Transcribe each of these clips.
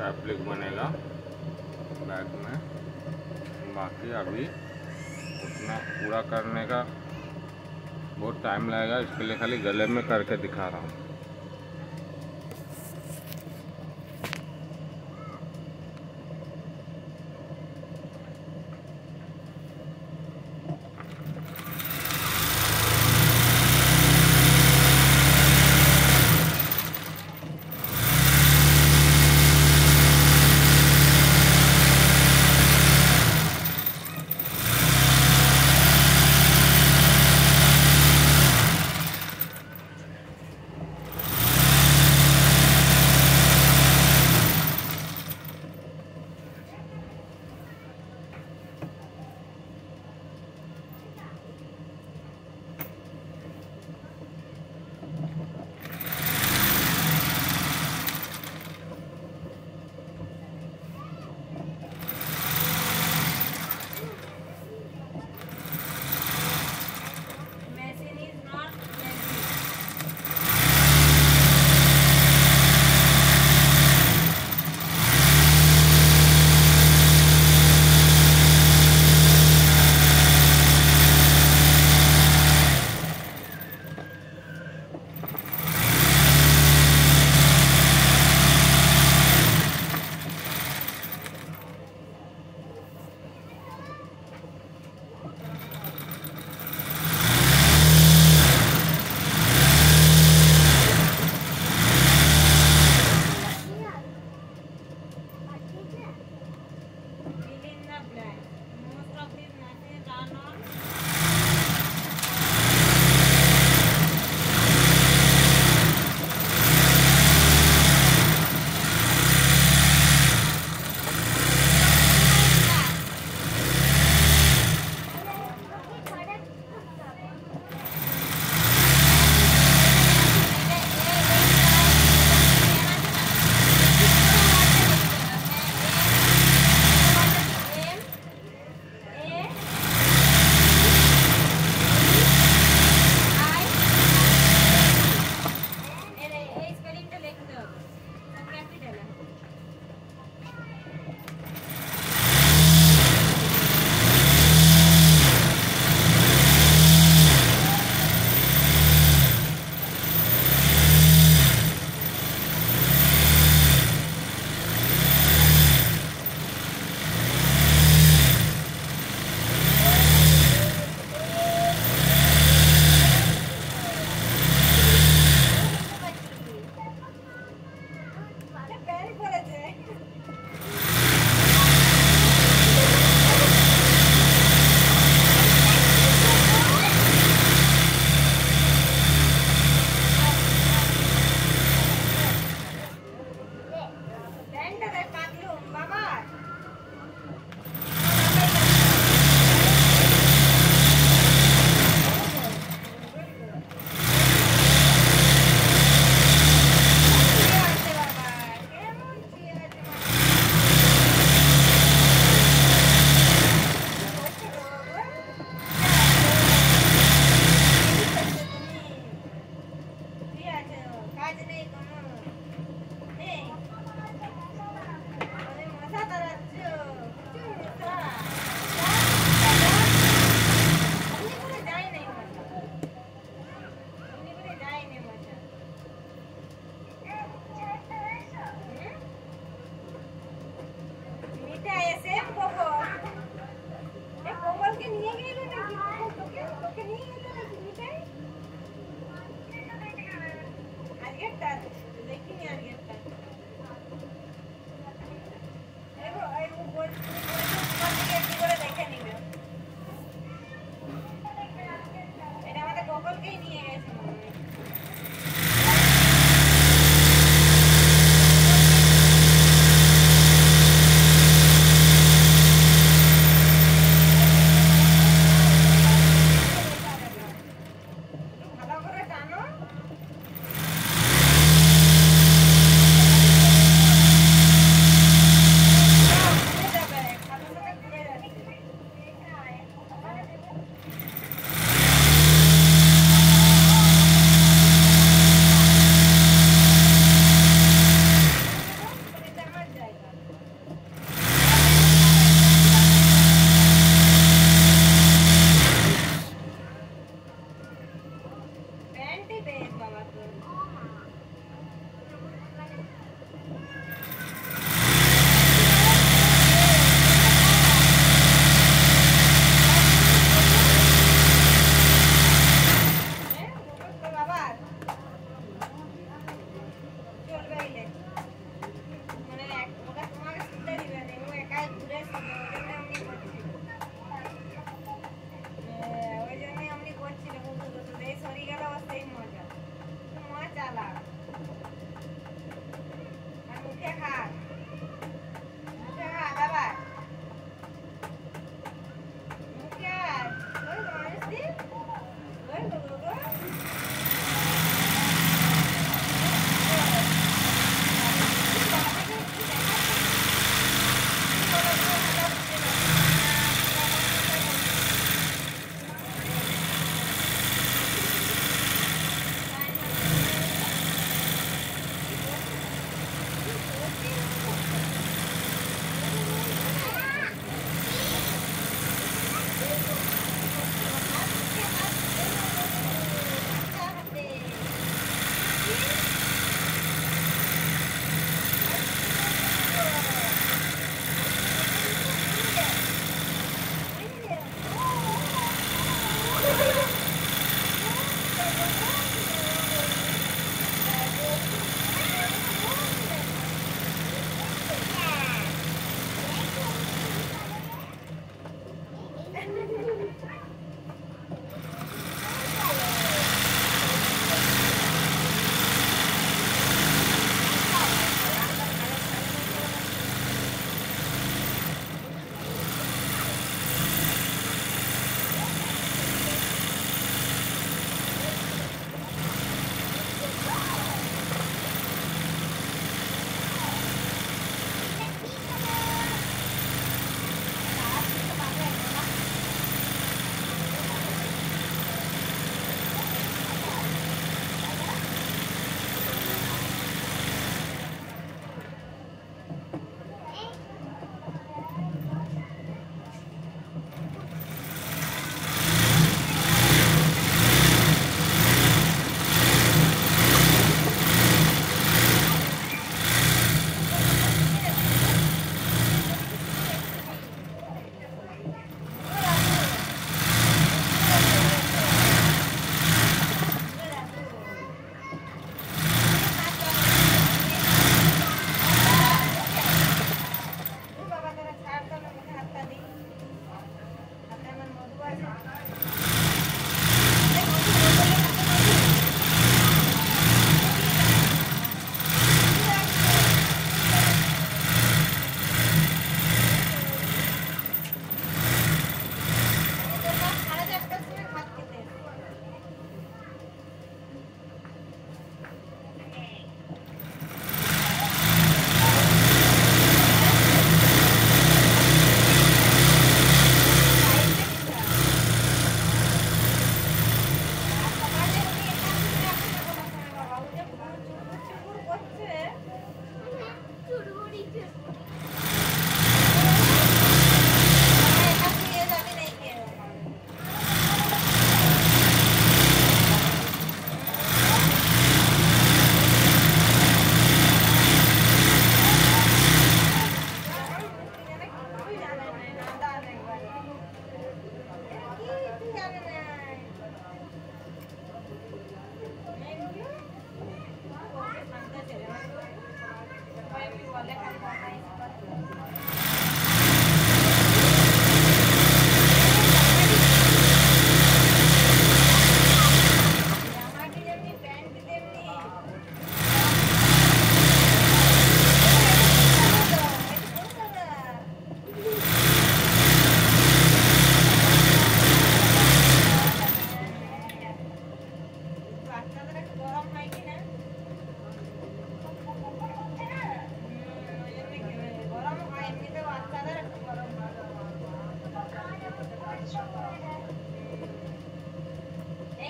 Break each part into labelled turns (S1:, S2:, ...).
S1: Fabric बनेगा bag में। बाकी अभी उतना पूरा करने का बहुत टाइम लगेगा, इसके लिए खाली गले में करके दिखा रहा हूँ।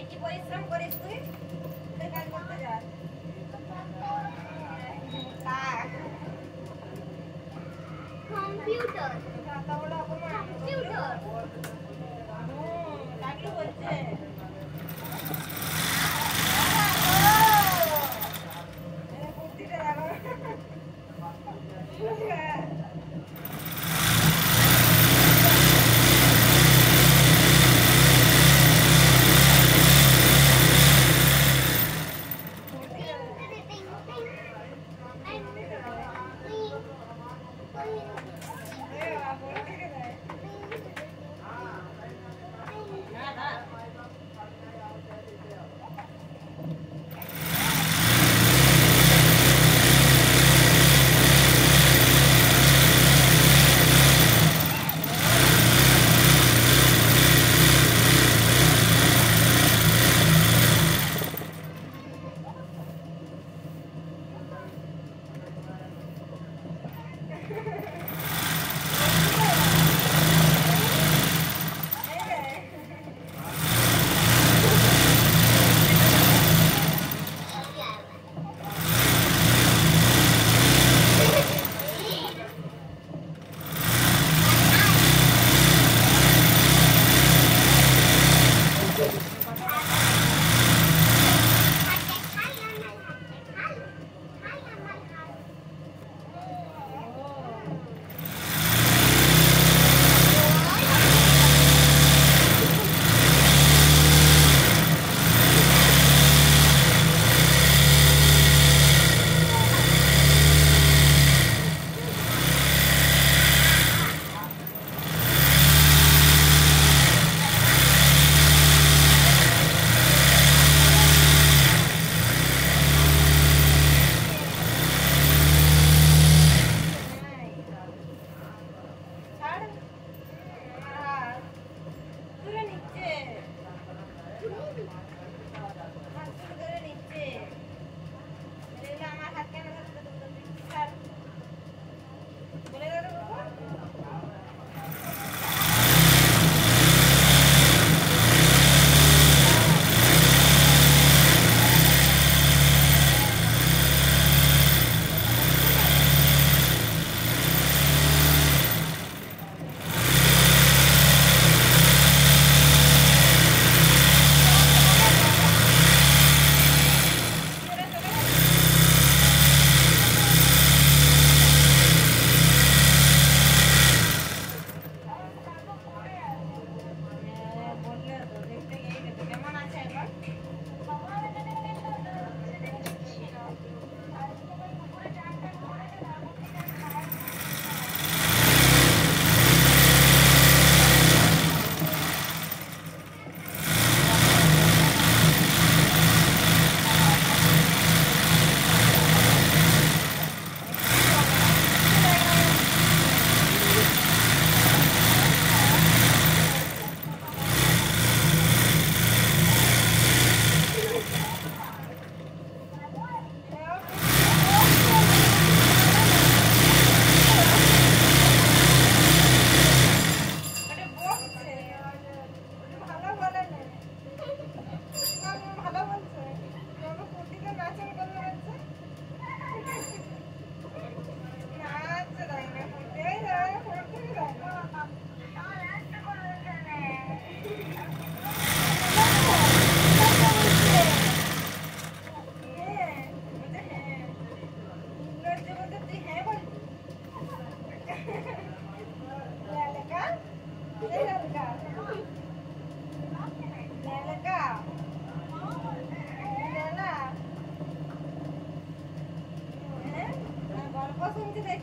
S2: কি পরিশ্রম করে তুই। কাজ করতে যাস
S3: কম্পিউটার
S2: কম্পিউটার কাকে বলছে।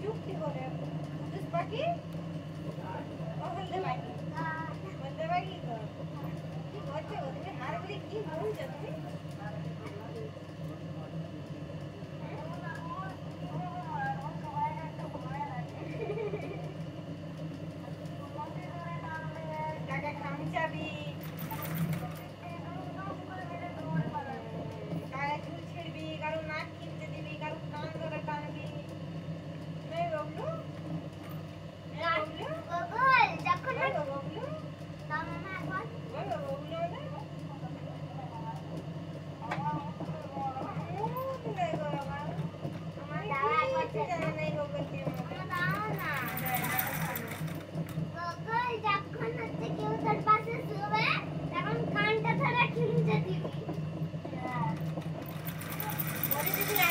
S2: क्यों हो रहे हैं? उस बाकी? और बंदे बाकी?
S3: हाँ।
S2: बंदे बाकी? तो ये बहुत से होते हैं। हार वाली की बोल जाती है। Thank you.